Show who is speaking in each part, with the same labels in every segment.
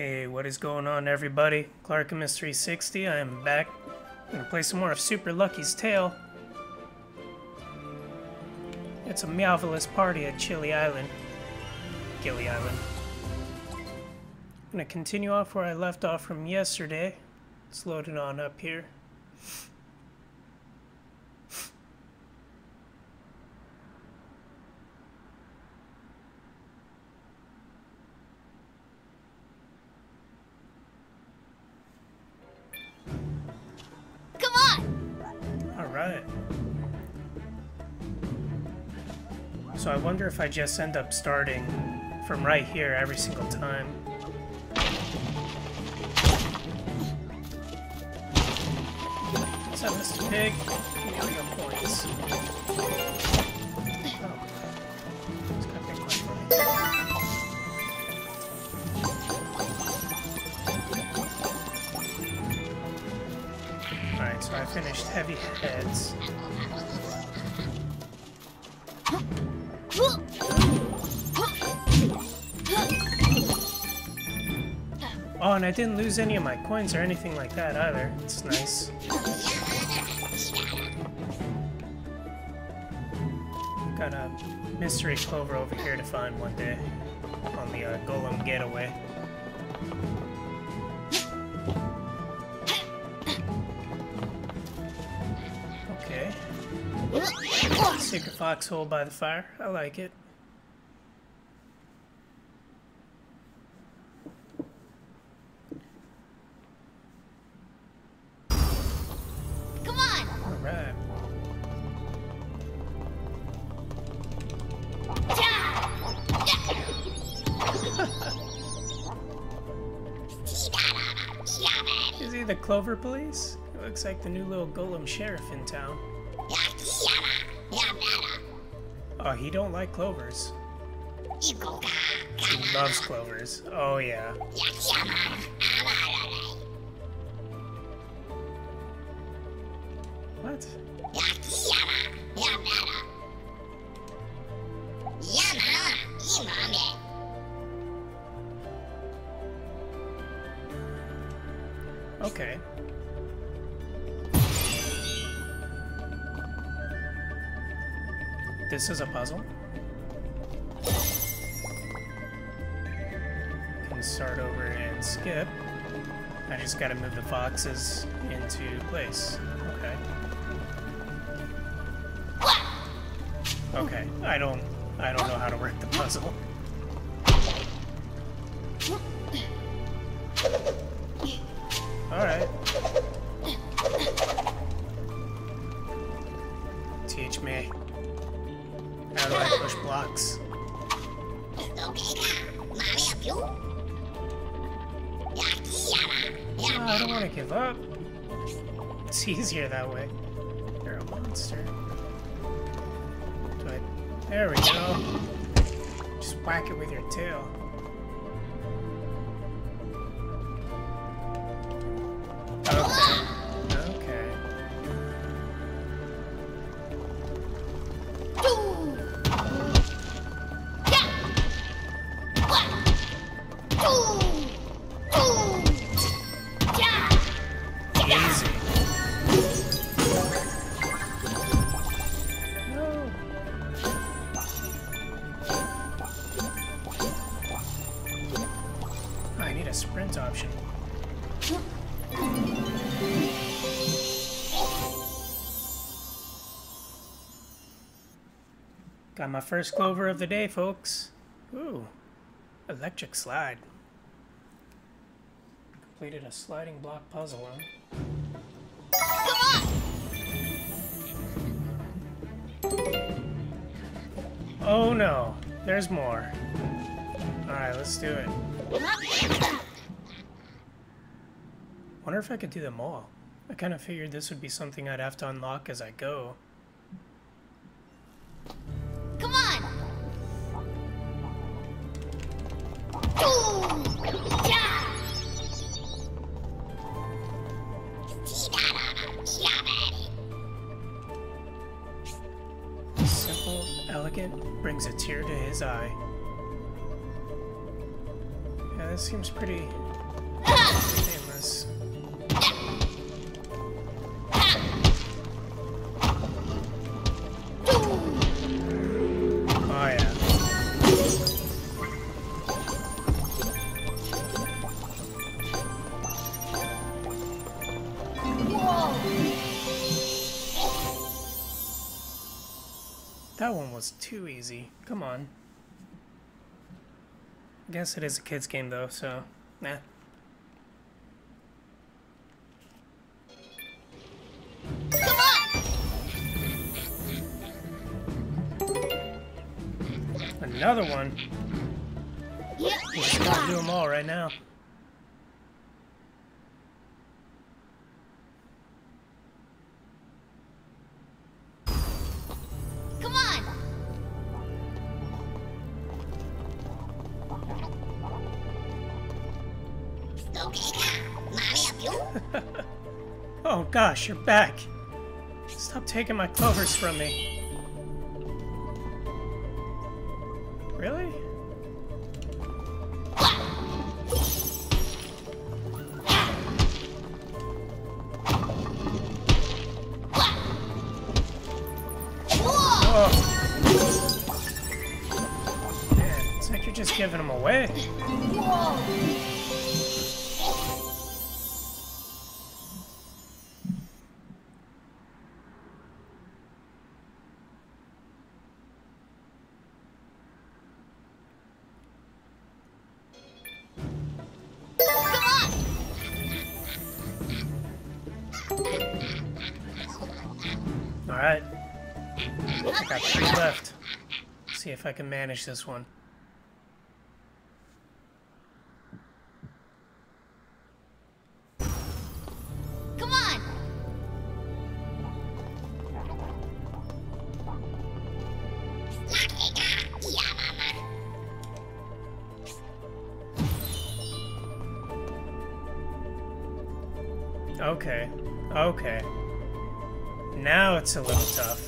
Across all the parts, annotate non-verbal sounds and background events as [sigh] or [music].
Speaker 1: Hey, what is going on everybody? Clarkimus360, I am back. I'm gonna play some more of Super Lucky's Tale. It's a Meowvelous party at Chili Island. Gilly Island. I'm gonna continue off where I left off from yesterday. Let's load it on up here.
Speaker 2: On!
Speaker 1: So I wonder if I just end up starting from right here every single time. So Mr. Pig, me all your points. Finished Heavy Heads. Oh, and I didn't lose any of my coins or anything like that either. It's nice. Got a mystery clover over here to find one day on the uh, Golem getaway. Secret foxhole by the fire. I like it.
Speaker 2: Come on!
Speaker 1: Alright. [laughs] Is he the Clover Police? He looks like the new little golem sheriff in town. Oh, he don't like clovers. He loves clovers. Oh yeah. What? Okay. This is a puzzle. Can start over and skip. I just gotta move the foxes into place. Okay. Okay, I don't I don't know how to work the puzzle. Alright. Teach me. How do I push blocks? Oh, I don't want to give up. It's easier that way. You're a monster. I... There we go. Just whack it with your tail. Sprint option. Got my first clover of the day, folks. Ooh, electric slide. Completed a sliding block puzzle, huh? Oh no, there's more. Alright, let's do it. I wonder if I could do them all. I kind of figured this would be something I'd have to unlock as I go.
Speaker 2: Come on!
Speaker 1: Simple, elegant, brings a tear to his eye. Yeah, this seems pretty [laughs] painless. That one was too easy. Come on. I guess it is a kid's game though, so nah.
Speaker 2: Come on!
Speaker 1: Another one.
Speaker 2: Yeah.
Speaker 1: We gotta do them all right now. [laughs] Oh gosh, you're back. Stop taking my clovers from me. Really? Oh. It's like you're just giving them away.
Speaker 2: Whoa!
Speaker 1: Alright. Got three left. See if I can manage this one.
Speaker 2: Come on!
Speaker 1: Okay. Okay. Now it's a little tough.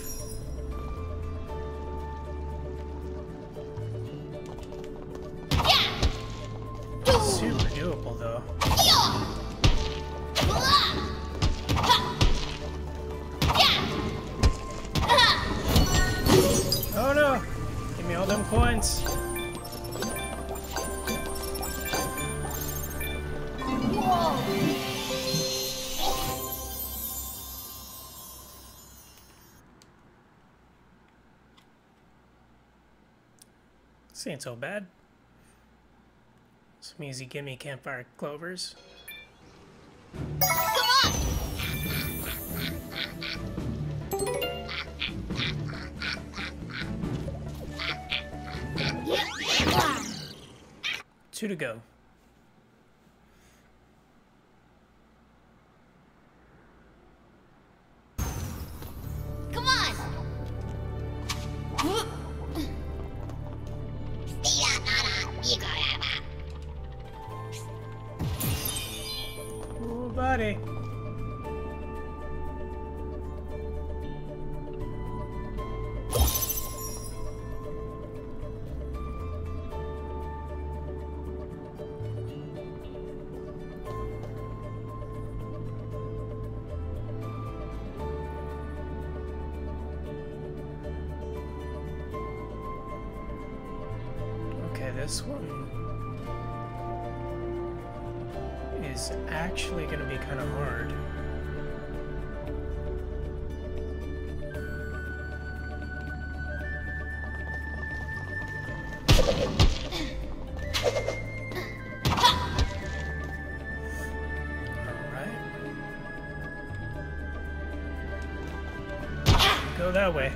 Speaker 1: Super doable though. This ain't so bad. Some easy gimme campfire clovers.
Speaker 2: Come on!
Speaker 1: Two to go. Buddy. Okay, this one is actually going to be kind of hard. Alright. Go that way.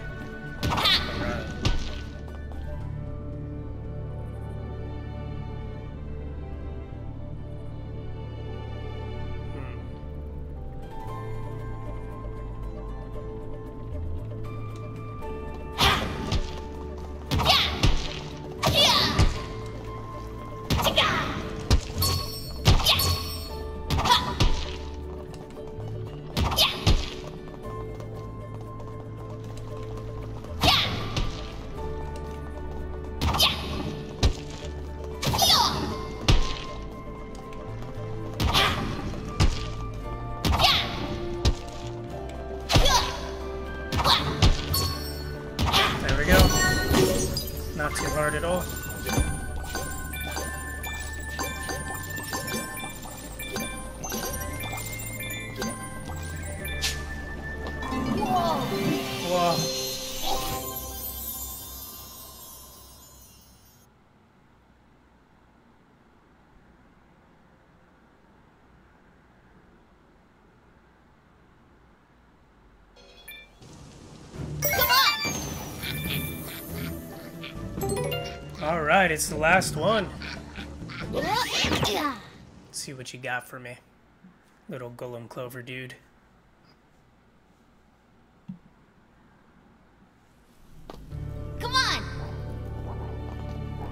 Speaker 1: There we go. Not
Speaker 2: too
Speaker 1: hard
Speaker 2: at all.
Speaker 1: Alright, it's the last one.
Speaker 2: Yeah.
Speaker 1: see what you got for me. Little Golem Clover dude.
Speaker 2: Come on!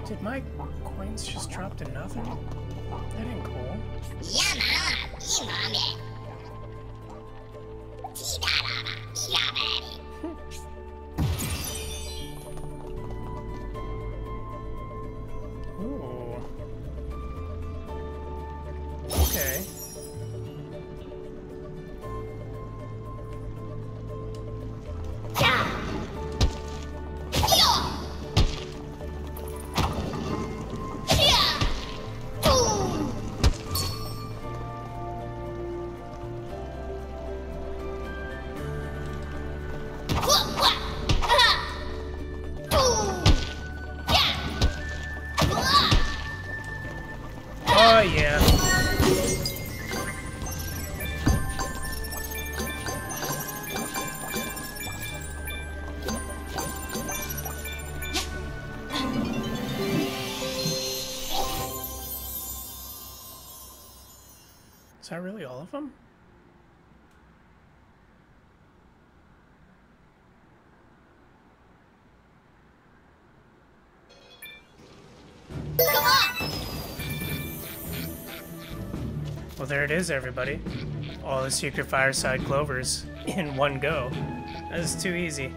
Speaker 1: Did my coins just drop to nothing? That ain't cool. Ooh.
Speaker 2: Yeah.
Speaker 1: Is that really all of them? Is, everybody. All the secret fireside clovers in one go. That's too easy.